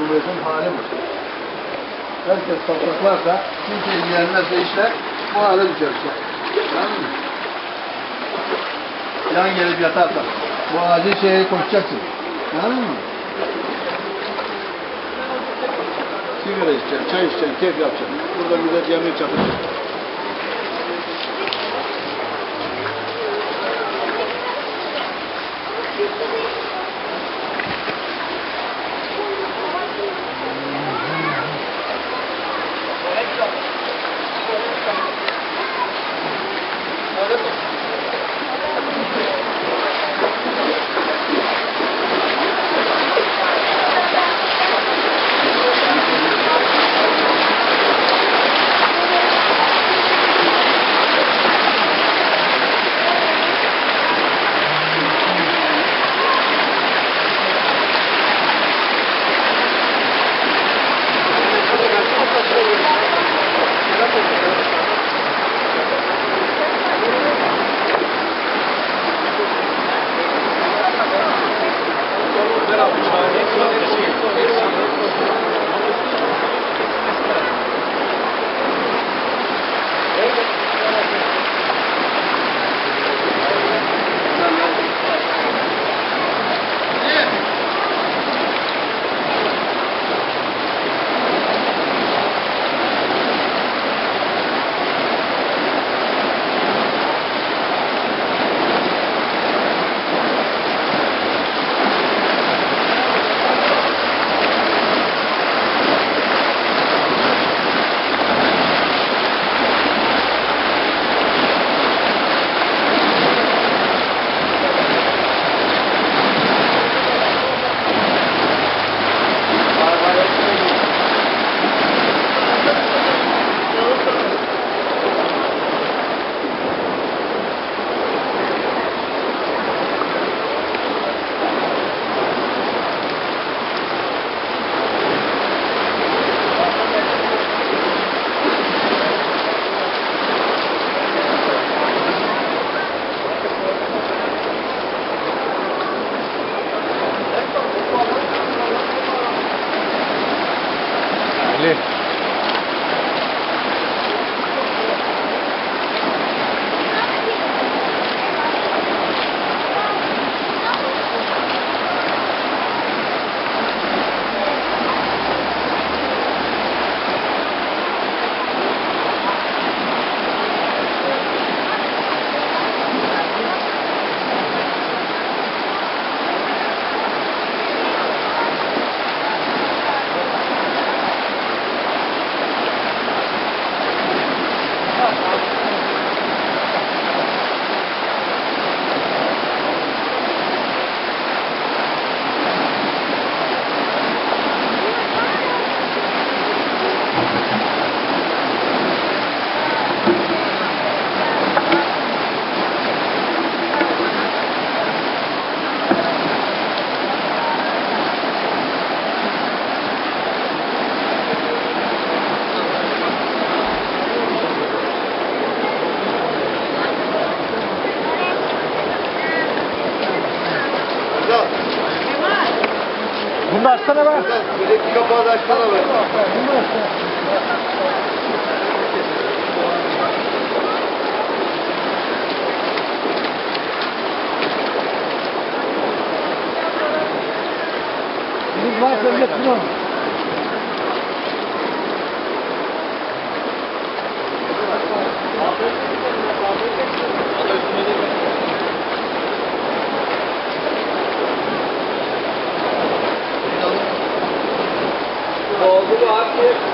Türkiye Cumhuriyeti'nin hali bu. Herkes topraklarsa, kimse ilgilenmezse işler bu hale düşer işte. Tamam mı? Yan gelip yatarsan. Bu acil şeye koşacaksın. Anladın mı? Sigara içeceksin, çay içeceksin, keyif yapacaksın. Burada millet yemek yapacak. だと思います。Bunu da açsana be. Güzel. Bizdeki kapağı da açsana be. Biz varsa onu. Thank you.